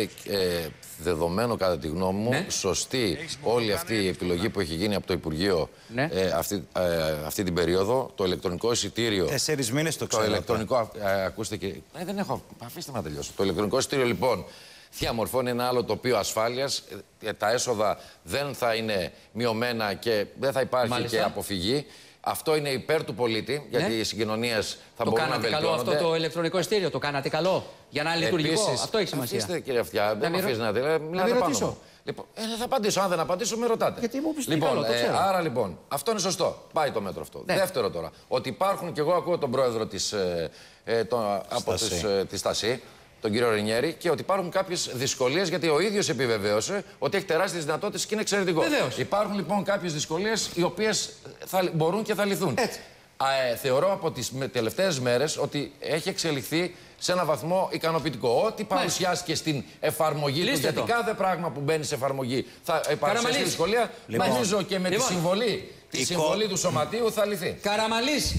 Είναι ε, δεδομένο κατά τη γνώμη μου, Ναι. σωστή όλη αυτή η επιλογή που έχει γίνει από το Υπουργείο Ναι. ε, αυτή, ε, αυτή την περίοδο. Το ηλεκτρονικό εισιτήριο. Τέσσερις μήνες το Το ξέρω. ηλεκτρονικό. ε, ακούστε και. Ε, δεν έχω. Αφήστε με να τελειώσω. Το ηλεκτρονικό εισιτήριο λοιπόν διαμορφώνει ένα άλλο τοπίο ασφάλειας. τα έσοδα δεν θα είναι μειωμένα και δεν θα υπάρχει Μάλιστα. και αποφυγή. Αυτό είναι υπέρ του πολίτη, γιατί Ναι. οι συγκοινωνίες θα το μπορούν να κάνατε καλό βελτιώνονται. αυτό το ηλεκτρονικό ειστήριο. Το κάνατε καλό. Για να είναι λειτουργικό. Επίσης, αυτό έχει σημασία. Αφήστε, κύριε Αυτιά, δεν μη με ρω- αφήσει να τελειώσω. να Μιλάτε μη πάνω ρωτήσω. μου. Λοιπόν, ε, θα απαντήσω. Αν δεν απαντήσω, με ρωτάτε. Γιατί μου είπες ότι λοιπόν, καλό, το ξέρω. άρα λοιπόν, αυτό είναι σωστό. Πάει το μέτρο αυτό. Ναι. Δεύτερο τώρα. Ότι υπάρχουν, και εγώ ακούω τον πρόεδρο της, ε, ε, τον- από Στασί. τις, ε, της Στασί, τον κύριο Ρινιέρη, και ότι υπάρχουν κάποιες δυσκολίες γιατί ο ίδιος επιβεβαίωσε ότι έχει τεράστιες δυνατότητες και είναι εξαιρετικό. Βεβαίως. Υπάρχουν λοιπόν κάποιες δυσκολίες οι οποίες μπορούν και θα λυθούν. Έτσι. Α, ε, θεωρώ από τις τελευταίες μέρες ότι έχει εξελιχθεί σε ένα βαθμό ικανοποιητικό. Ό,τι παρουσιάστηκε στην εφαρμογή του, Λύστε γιατί το. κάθε πράγμα που μπαίνει σε εφαρμογή θα ε, παρουσιαστεί Καραμαλής. δυσκολία. Λοιπόν. Νομίζω και με Λοιπόν. τη συμβολή, τη Η συμβολή του Σωματείου θα λυθεί. Καραμαλής.